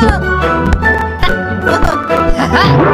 呵哈哈哈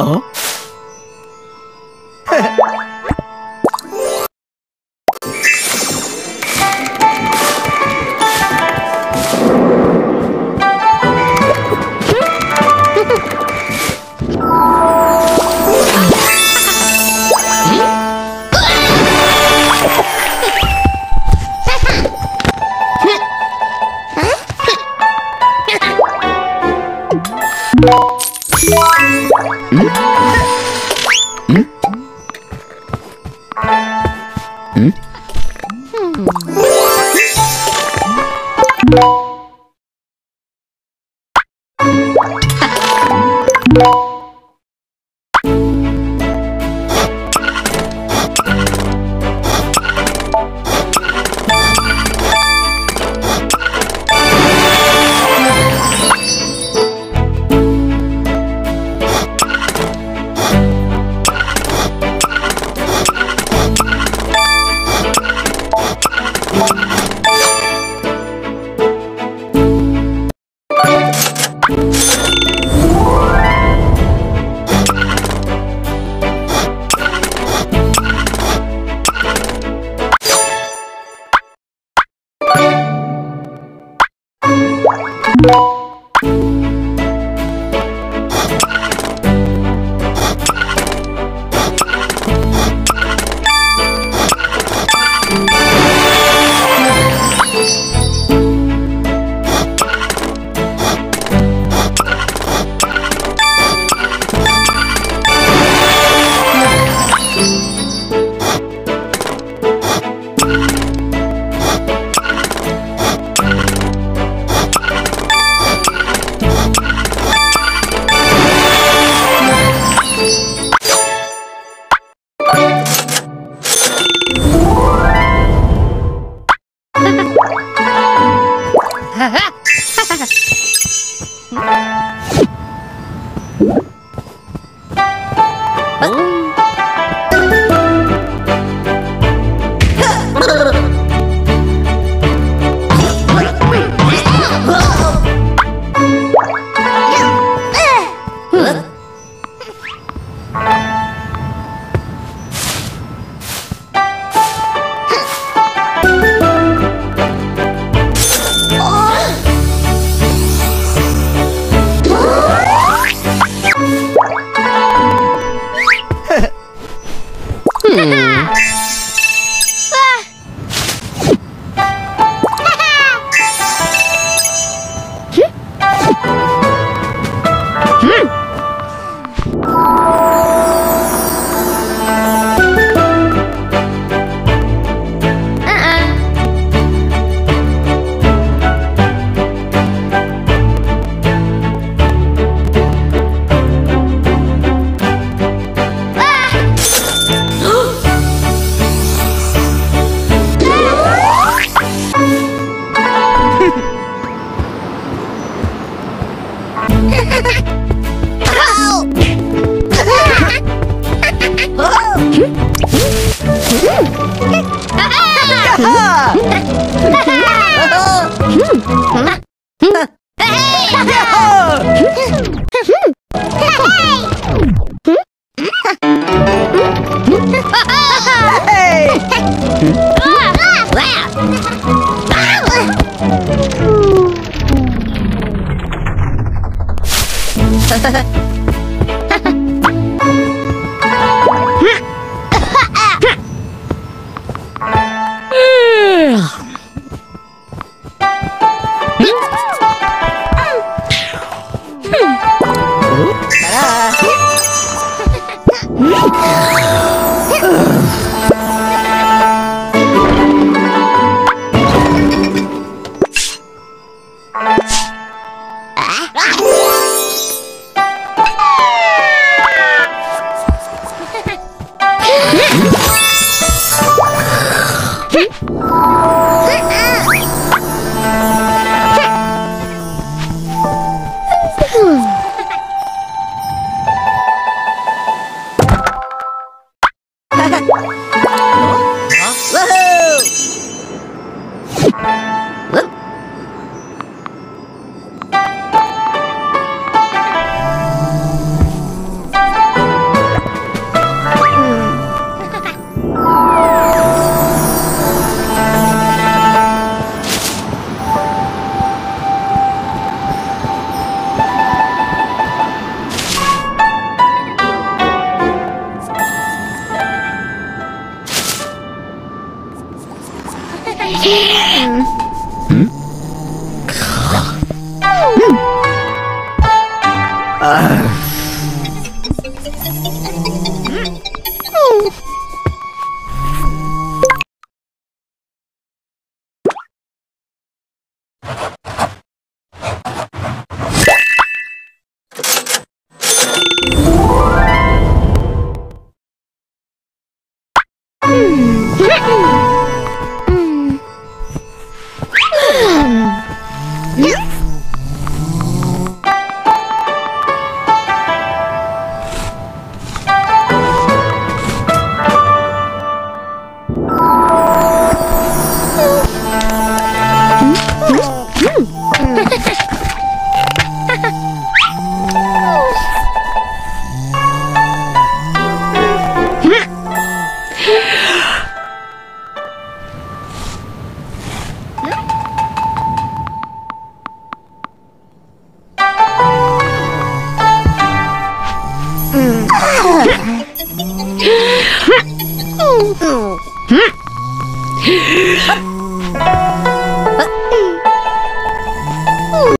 Oh? Yeah. you